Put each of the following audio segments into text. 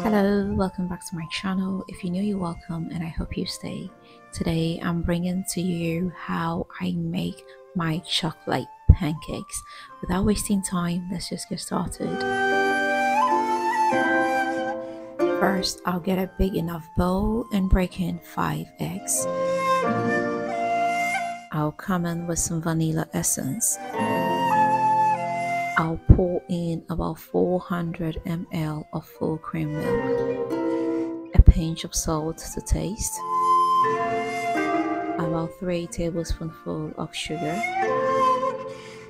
Hello, welcome back to my channel. If you're new, you're welcome and I hope you stay. Today I'm bringing to you how I make my chocolate pancakes. Without wasting time, let's just get started. First, I'll get a big enough bowl and break in 5 eggs. I'll come in with some vanilla essence. I'll pour in about 400 ml of full cream milk, a pinch of salt to taste, about 3 tablespoonful of sugar.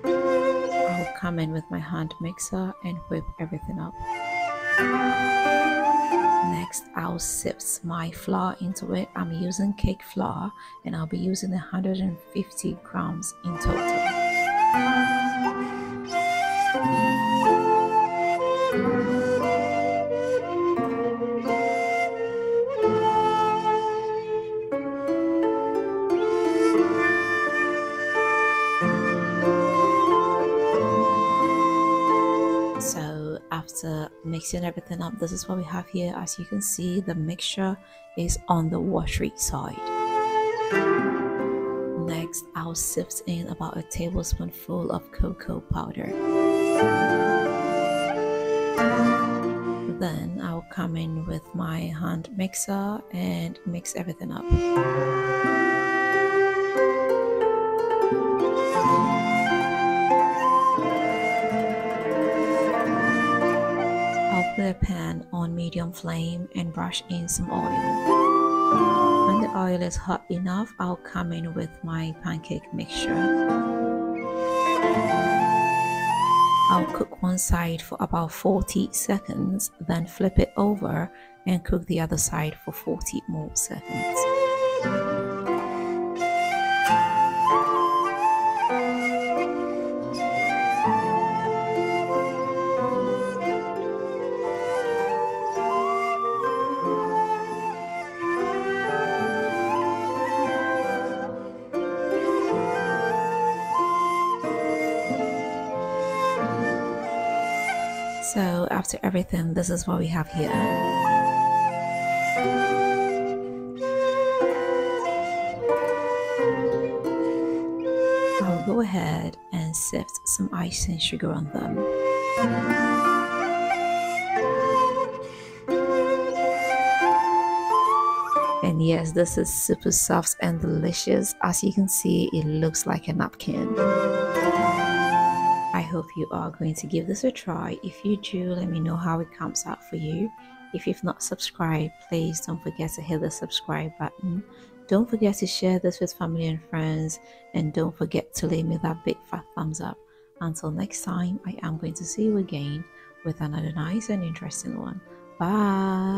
I'll come in with my hand mixer and whip everything up. Next, I'll sift my flour into it. I'm using cake flour and I'll be using 150 grams in total. So after uh, mixing everything up. This is what we have here. As you can see the mixture is on the watery side. Next i'll sift in about a tablespoonful of cocoa powder. Then i'll come in with my hand mixer and mix everything up A pan on medium flame and brush in some oil. When the oil is hot enough, I'll come in with my pancake mixture. I'll cook one side for about 40 seconds, then flip it over and cook the other side for 40 more seconds. So after everything, this is what we have here. I'll go ahead and sift some icing sugar on them. And yes, this is super soft and delicious. As you can see, it looks like a napkin. Hope you are going to give this a try. If you do, let me know how it comes out for you. If you've not subscribed, please don't forget to hit the subscribe button. Don't forget to share this with family and friends. And don't forget to leave me that big fat thumbs up. Until next time, I am going to see you again with another nice and interesting one. Bye.